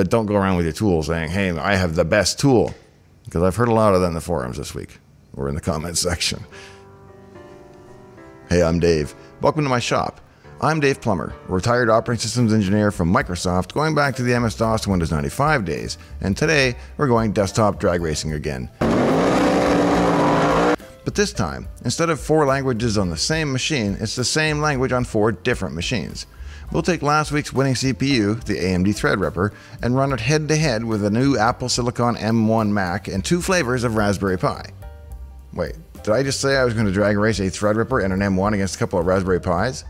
But don't go around with your tool saying, hey, I have the best tool. Because I've heard a lot of that in the forums this week or in the comments section. Hey, I'm Dave. Welcome to my shop. I'm Dave Plummer, retired operating systems engineer from Microsoft, going back to the MS DOS Windows 95 days, and today we're going desktop drag racing again. But this time, instead of four languages on the same machine, it's the same language on four different machines. We'll take last week's winning CPU, the AMD Threadripper, and run it head to head with a new Apple Silicon M1 Mac and two flavors of Raspberry Pi. Wait, did I just say I was going to drag race a Threadripper and an M1 against a couple of Raspberry Pis?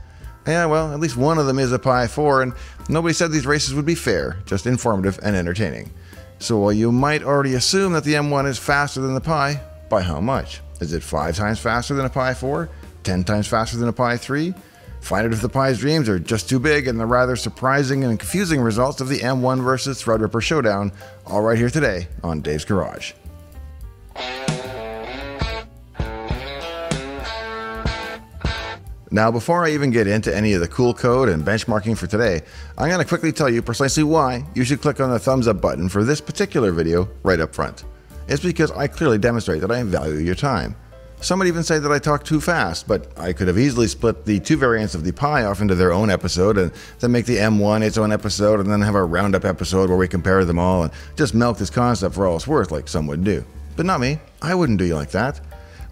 Yeah, well, at least one of them is a Pi 4, and nobody said these races would be fair, just informative and entertaining. So while you might already assume that the M1 is faster than the Pi, by how much? Is it 5 times faster than a Pi 4? 10 times faster than a Pi 3? Find out if the Pi's dreams are just too big and the rather surprising and confusing results of the M1 versus Threadripper showdown, all right here today on Dave's Garage. Now, before I even get into any of the cool code and benchmarking for today, I'm going to quickly tell you precisely why you should click on the thumbs up button for this particular video right up front. It's because I clearly demonstrate that I value your time. Some would even say that I talk too fast, but I could have easily split the two variants of the Pi off into their own episode and then make the M1 its own episode and then have a roundup episode where we compare them all and just milk this concept for all it's worth like some would do. But not me. I wouldn't do you like that.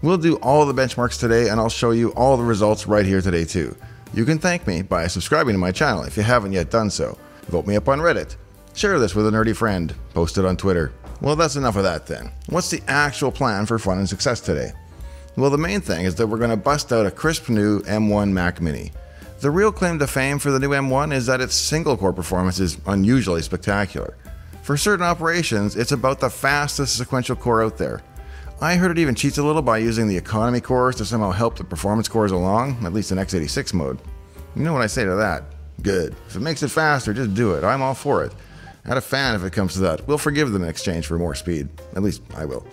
We'll do all the benchmarks today and I'll show you all the results right here today too. You can thank me by subscribing to my channel if you haven't yet done so. Vote me up on Reddit. Share this with a nerdy friend. Post it on Twitter. Well, that's enough of that then. What's the actual plan for fun and success today? Well, the main thing is that we're going to bust out a crisp new M1 Mac Mini. The real claim to fame for the new M1 is that its single core performance is unusually spectacular. For certain operations, it's about the fastest sequential core out there. I heard it even cheats a little by using the economy cores to somehow help the performance cores along, at least in x86 mode. You know what I say to that? Good. If it makes it faster, just do it. I'm all for it. Not a fan if it comes to that. We'll forgive them in exchange for more speed. At least I will.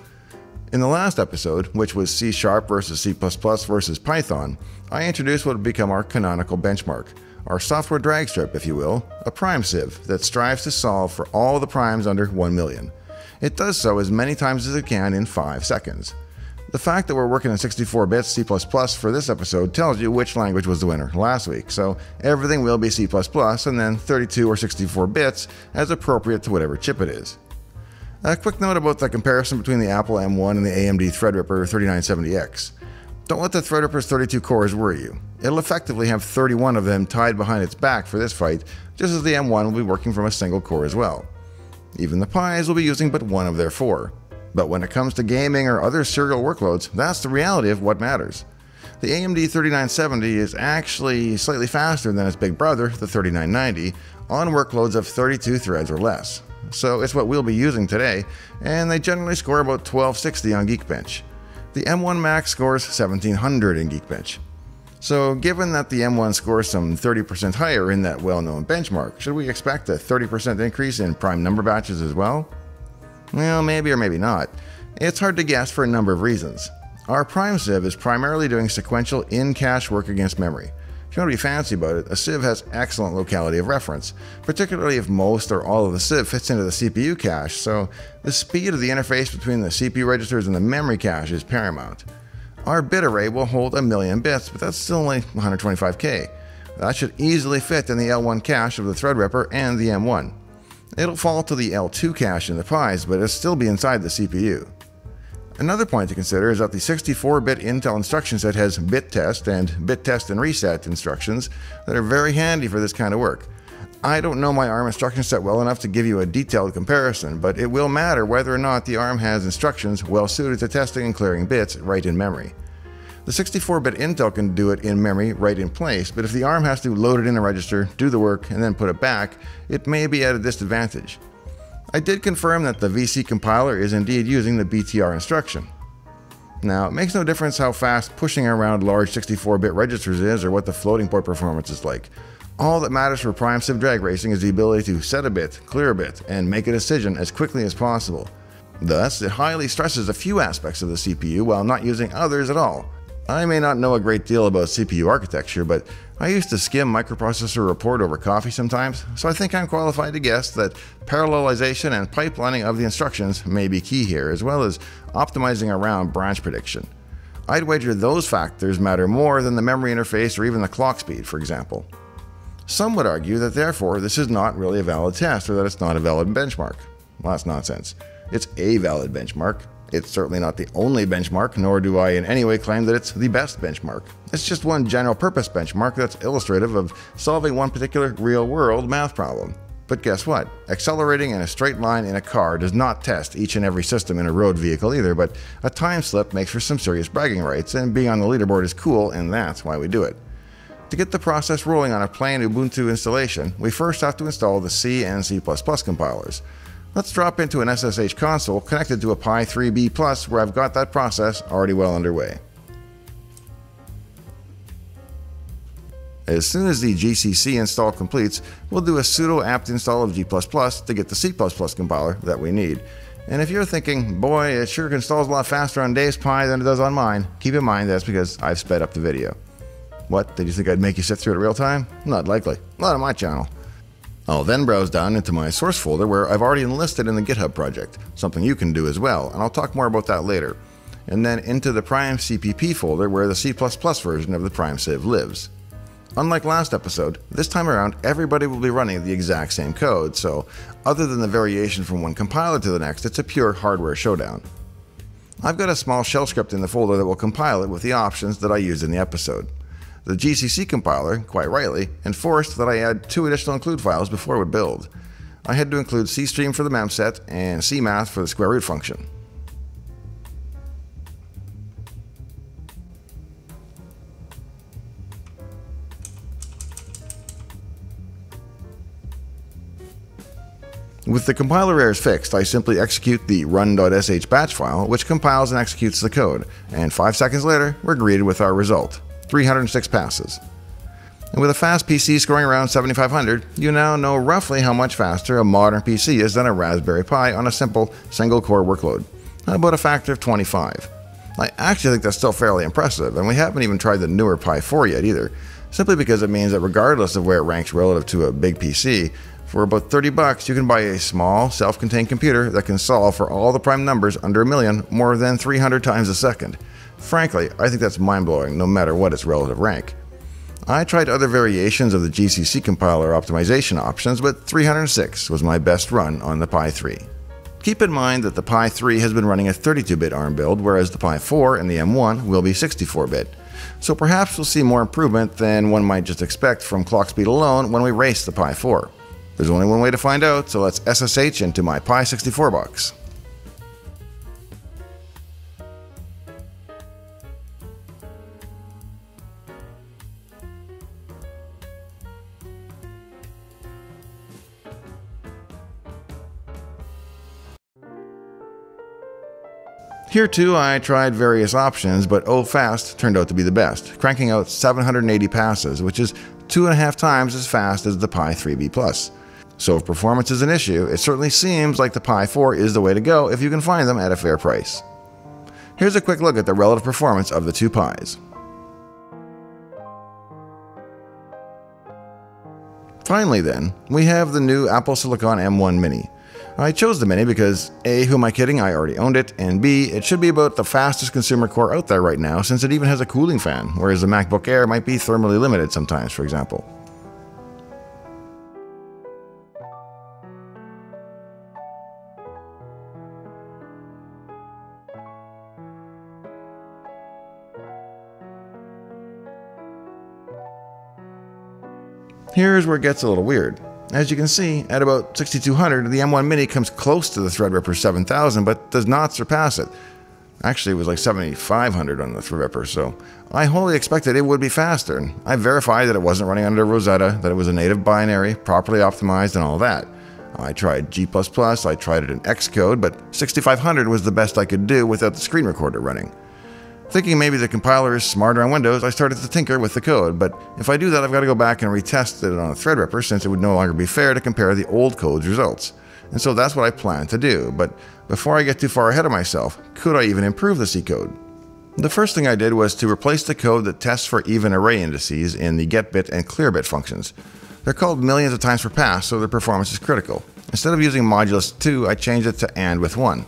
In the last episode, which was C Sharp versus C versus Python, I introduced what would become our canonical benchmark, our software drag strip, if you will, a prime sieve that strives to solve for all the primes under 1 million. It does so as many times as it can in 5 seconds. The fact that we're working in 64 bits C for this episode tells you which language was the winner last week, so everything will be C and then 32 or 64 bits as appropriate to whatever chip it is. A quick note about the comparison between the Apple M1 and the AMD Threadripper 3970X. Don't let the Threadripper's 32 cores worry you. It'll effectively have 31 of them tied behind its back for this fight, just as the M1 will be working from a single core as well. Even the Pis will be using but one of their four. But when it comes to gaming or other serial workloads, that's the reality of what matters. The AMD 3970 is actually slightly faster than its big brother, the 3990, on workloads of 32 threads or less. So it's what we'll be using today, and they generally score about 1260 on Geekbench. The M1 Mac scores 1700 in Geekbench. So, given that the M1 scores some 30% higher in that well known benchmark, should we expect a 30% increase in prime number batches as well? Well, maybe or maybe not. It's hard to guess for a number of reasons. Our prime sieve is primarily doing sequential in cache work against memory. If you want to be fancy about it, a sieve has excellent locality of reference, particularly if most or all of the sieve fits into the CPU cache, so the speed of the interface between the CPU registers and the memory cache is paramount. Our bit array will hold a million bits, but that's still only 125k. That should easily fit in the L1 cache of the Threadripper and the M1. It'll fall to the L2 cache in the Pis, but it'll still be inside the CPU. Another point to consider is that the 64-bit Intel instruction set has bit test and bit test and reset instructions that are very handy for this kind of work. I don't know my ARM instruction set well enough to give you a detailed comparison, but it will matter whether or not the ARM has instructions well suited to testing and clearing bits right in memory. The 64 bit Intel can do it in memory right in place, but if the ARM has to load it in a register, do the work, and then put it back, it may be at a disadvantage. I did confirm that the VC compiler is indeed using the BTR instruction. Now, it makes no difference how fast pushing around large 64 bit registers is or what the floating point performance is like. All that matters for Prime Sieve drag racing is the ability to set a bit, clear a bit, and make a decision as quickly as possible. Thus, it highly stresses a few aspects of the CPU while not using others at all. I may not know a great deal about CPU architecture, but I used to skim microprocessor report over coffee sometimes, so I think I'm qualified to guess that parallelization and pipelining of the instructions may be key here, as well as optimizing around branch prediction. I'd wager those factors matter more than the memory interface or even the clock speed, for example. Some would argue that therefore this is not really a valid test or that it's not a valid benchmark. Well, that's nonsense. It's a valid benchmark, it's certainly not the only benchmark, nor do I in any way claim that it's the best benchmark. It's just one general purpose benchmark that's illustrative of solving one particular real world math problem. But guess what? Accelerating in a straight line in a car does not test each and every system in a road vehicle either, but a time slip makes for some serious bragging rights, and being on the leaderboard is cool, and that's why we do it. To get the process rolling on a plain Ubuntu installation, we first have to install the C and C++ compilers. Let's drop into an SSH console connected to a Pi 3B Plus where I've got that process already well underway. As soon as the GCC install completes, we'll do a sudo apt install of G++ to get the C++ compiler that we need. And if you're thinking, boy, it sure installs a lot faster on Dave's Pi than it does on mine, keep in mind that's because I've sped up the video. What, did you think I'd make you sit through it real time? Not likely. Not on my channel. I'll then browse down into my source folder where I've already enlisted in the GitHub project, something you can do as well, and I'll talk more about that later. And then into the Prime CPP folder where the C++ version of the Prime Sieve lives. Unlike last episode, this time around everybody will be running the exact same code, so other than the variation from one compiler to the next, it's a pure hardware showdown. I've got a small shell script in the folder that will compile it with the options that I used in the episode. The GCC compiler, quite rightly, enforced that I add two additional include files before it would build. I had to include CString for the memset and CMath for the square root function. With the compiler errors fixed, I simply execute the run.sh batch file, which compiles and executes the code, and 5 seconds later, we're greeted with our result. 306 passes. And with a fast PC scoring around 7500, you now know roughly how much faster a modern PC is than a Raspberry Pi on a simple single core workload, about a factor of 25. I actually think that's still fairly impressive, and we haven't even tried the newer Pi 4 yet either, simply because it means that regardless of where it ranks relative to a big PC, for about 30 bucks you can buy a small, self-contained computer that can solve for all the prime numbers under a million more than 300 times a second. Frankly, I think that's mind blowing no matter what its relative rank. I tried other variations of the GCC compiler optimization options, but 306 was my best run on the Pi 3. Keep in mind that the Pi 3 has been running a 32-bit ARM build, whereas the Pi 4 and the M1 will be 64-bit. So perhaps we'll see more improvement than one might just expect from clock speed alone when we race the Pi 4. There's only one way to find out, so let's SSH into my Pi 64 box. Here too, I tried various options, but OFast turned out to be the best, cranking out 780 passes, which is two and a half times as fast as the Pi 3B Plus. So if performance is an issue, it certainly seems like the Pi 4 is the way to go if you can find them at a fair price. Here's a quick look at the relative performance of the two Pis. Finally then, we have the new Apple Silicon M1 Mini, I chose the Mini because A, who am I kidding, I already owned it, and B, it should be about the fastest consumer core out there right now since it even has a cooling fan, whereas the MacBook Air might be thermally limited sometimes, for example. Here's where it gets a little weird. As you can see, at about 6200, the M1 Mini comes close to the Threadripper 7000, but does not surpass it. Actually, it was like 7500 on the Threadripper, so I wholly expected it would be faster. And I verified that it wasn't running under Rosetta, that it was a native binary, properly optimized, and all that. I tried G++, I tried it in Xcode, but 6500 was the best I could do without the screen recorder running. Thinking maybe the compiler is smarter on Windows, I started to tinker with the code, but if I do that, I've got to go back and retest it on a Threadripper since it would no longer be fair to compare the old code's results. And so that's what I plan to do, but before I get too far ahead of myself, could I even improve the C code? The first thing I did was to replace the code that tests for even array indices in the getBit and clearbit functions. They're called millions of times per pass, so their performance is critical. Instead of using modulus 2, I changed it to AND with 1.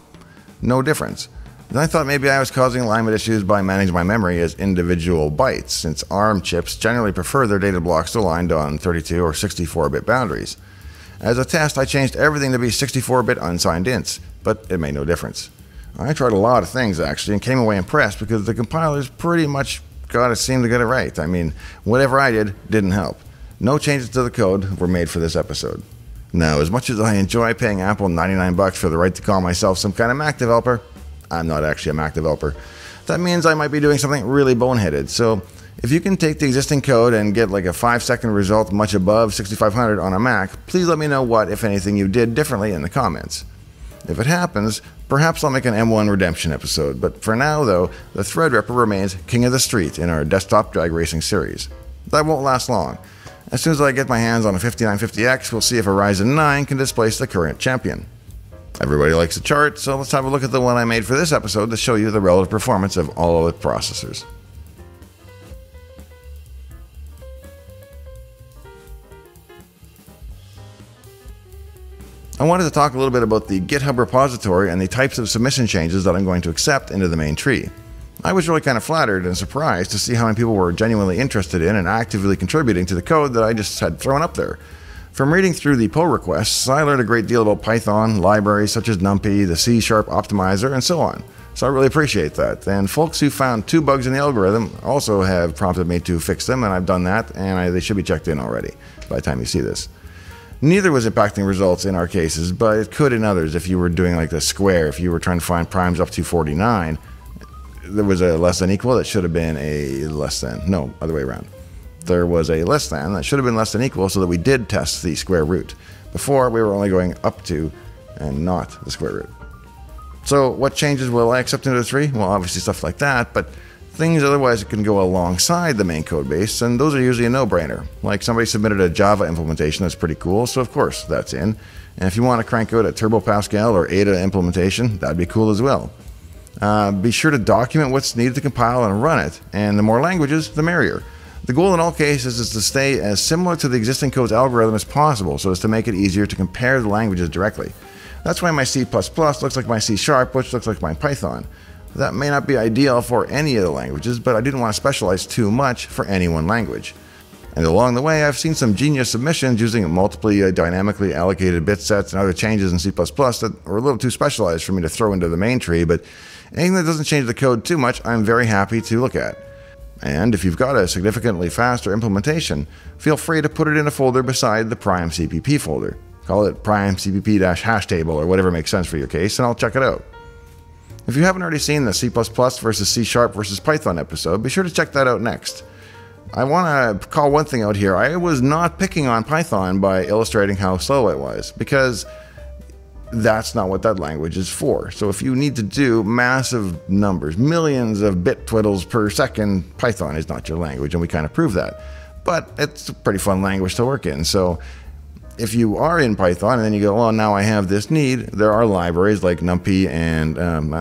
No difference. Then I thought maybe I was causing alignment issues by managing my memory as individual bytes, since ARM chips generally prefer their data blocks to aligned on 32 or 64 bit boundaries. As a test, I changed everything to be 64 bit unsigned ints, but it made no difference. I tried a lot of things actually and came away impressed because the compilers pretty much got it seemed to get it right. I mean, whatever I did didn't help. No changes to the code were made for this episode. Now, as much as I enjoy paying Apple 99 bucks for the right to call myself some kind of Mac developer, I'm not actually a Mac developer. That means I might be doing something really boneheaded. So if you can take the existing code and get like a 5 second result much above 6500 on a Mac, please let me know what, if anything, you did differently in the comments. If it happens, perhaps I'll make an M1 redemption episode, but for now though, the Threadripper remains king of the street in our desktop drag racing series. That won't last long. As soon as I get my hands on a 5950X, we'll see if a Ryzen 9 can displace the current champion. Everybody likes a chart, so let's have a look at the one I made for this episode to show you the relative performance of all of the processors. I wanted to talk a little bit about the GitHub repository and the types of submission changes that I'm going to accept into the main tree. I was really kind of flattered and surprised to see how many people were genuinely interested in and actively contributing to the code that I just had thrown up there. From reading through the pull requests, I learned a great deal about Python, libraries such as NumPy, the C Sharp optimizer, and so on. So I really appreciate that. And folks who found two bugs in the algorithm also have prompted me to fix them, and I've done that, and I, they should be checked in already by the time you see this. Neither was impacting results in our cases, but it could in others if you were doing like the square, if you were trying to find primes up to 49, there was a less than equal that should have been a less than. No, other way around there was a less than that should have been less than equal so that we did test the square root. Before, we were only going up to and not the square root. So, what changes will I accept into the tree? Well, obviously stuff like that, but things otherwise that can go alongside the main code base, and those are usually a no-brainer. Like somebody submitted a Java implementation that's pretty cool, so of course that's in. And if you want to crank out a Turbo Pascal or Ada implementation, that'd be cool as well. Uh, be sure to document what's needed to compile and run it, and the more languages, the merrier. The goal in all cases is to stay as similar to the existing code's algorithm as possible so as to make it easier to compare the languages directly. That's why my C++ looks like my C Sharp, which looks like my Python. That may not be ideal for any of the languages, but I didn't want to specialize too much for any one language. And along the way, I've seen some genius submissions using multiply uh, dynamically allocated bit sets and other changes in C++ that are a little too specialized for me to throw into the main tree, but anything that doesn't change the code too much, I'm very happy to look at. And if you've got a significantly faster implementation, feel free to put it in a folder beside the Prime CPP folder. Call it Prime CPP hash table or whatever makes sense for your case, and I'll check it out. If you haven't already seen the C versus C Sharp versus Python episode, be sure to check that out next. I want to call one thing out here. I was not picking on Python by illustrating how slow it was, because that's not what that language is for. So if you need to do massive numbers, millions of bit twiddles per second, Python is not your language, and we kind of prove that. But it's a pretty fun language to work in. So if you are in Python and then you go, well, now I have this need, there are libraries like NumPy and um,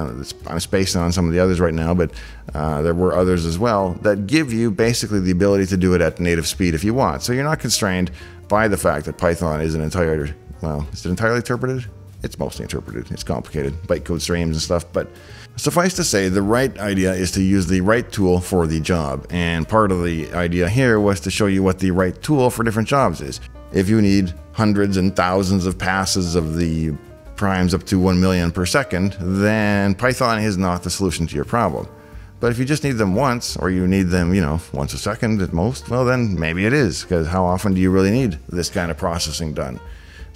I'm spacing on some of the others right now, but uh, there were others as well that give you basically the ability to do it at native speed if you want. So you're not constrained by the fact that Python is an entire, well, is it entirely interpreted? It's mostly interpreted. It's complicated, bytecode streams and stuff. But suffice to say, the right idea is to use the right tool for the job. And part of the idea here was to show you what the right tool for different jobs is. If you need hundreds and thousands of passes of the primes up to 1 million per second, then Python is not the solution to your problem. But if you just need them once, or you need them, you know, once a second at most, well, then maybe it is, because how often do you really need this kind of processing done?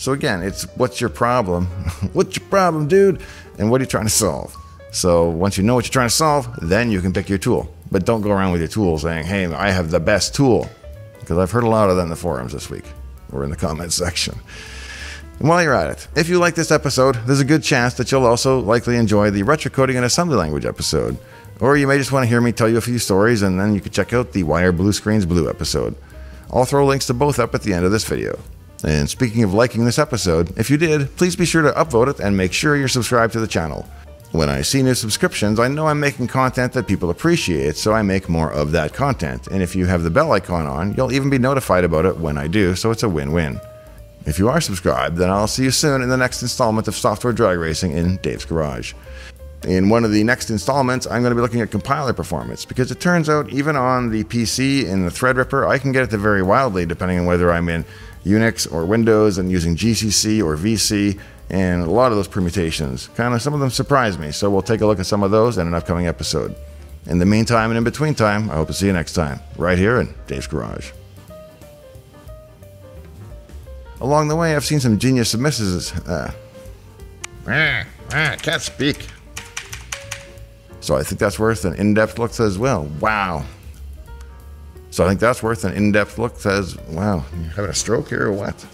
So again, it's what's your problem? what's your problem, dude? And what are you trying to solve? So once you know what you're trying to solve, then you can pick your tool. But don't go around with your tool saying, hey, I have the best tool. Because I've heard a lot of that in the forums this week or in the comments section. And while you're at it, if you like this episode, there's a good chance that you'll also likely enjoy the retrocoding and assembly language episode. Or you may just want to hear me tell you a few stories and then you can check out the Why Are Blue Screens Blue episode. I'll throw links to both up at the end of this video. And speaking of liking this episode, if you did, please be sure to upvote it and make sure you're subscribed to the channel. When I see new subscriptions, I know I'm making content that people appreciate, so I make more of that content. And if you have the bell icon on, you'll even be notified about it when I do, so it's a win win. If you are subscribed, then I'll see you soon in the next installment of Software Drag Racing in Dave's Garage. In one of the next installments, I'm going to be looking at compiler performance because it turns out even on the PC in the Threadripper, I can get it to vary wildly depending on whether I'm in Unix or Windows and using GCC or VC and a lot of those permutations. Kind of some of them surprise me, so we'll take a look at some of those in an upcoming episode. In the meantime and in between time, I hope to see you next time, right here in Dave's Garage. Along the way, I've seen some genius submisses. Uh, ah, ah, can't speak. So I think that's worth an in depth look as well. Wow. So I think that's worth an in depth look. Says, wow, you having a stroke here or what?